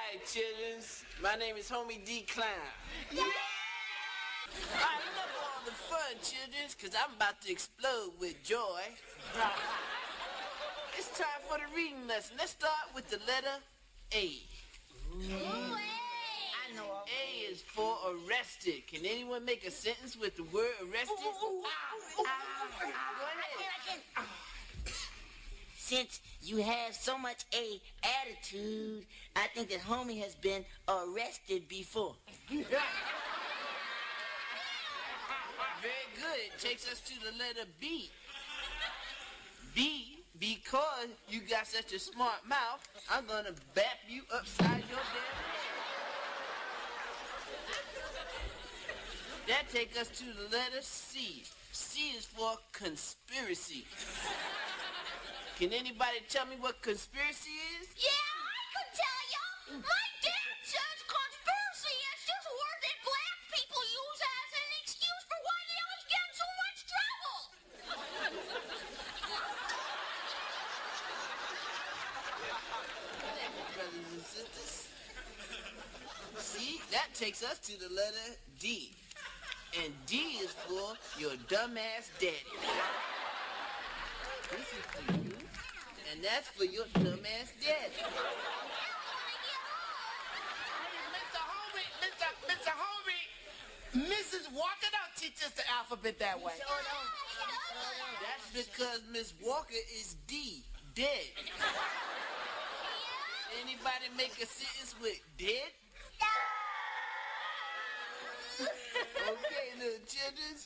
right, children. My name is Homie D Clown. Yeah! Alright, enough of all the fun, children, because I'm about to explode with joy. it's time for the reading lesson. Let's start with the letter A. A. I know. A is for arrested. Can anyone make a sentence with the word arrested? Ooh, ooh, Go ahead. I can, I can. Since you have so much a attitude, I think that homie has been arrested before. Very good. Takes us to the letter B. B, because you got such a smart mouth, I'm gonna bap you upside your damn head. That takes us to the letter C. C is for conspiracy. Can anybody tell me what conspiracy is? Yeah, I could tell you. My dad says conspiracy is just a word that black people use as an excuse for why they always get in so much trouble. brothers and sisters. See, that takes us to the letter D. And D is for your dumbass daddy. This is for you, and that's for your dumbass daddy. Mr. Homie, Mr. Mr. Homie, Mrs. Walker don't teach us the alphabet that way. That's because Miss Walker is D, dead. Anybody make a sentence with dead? Okay, little children.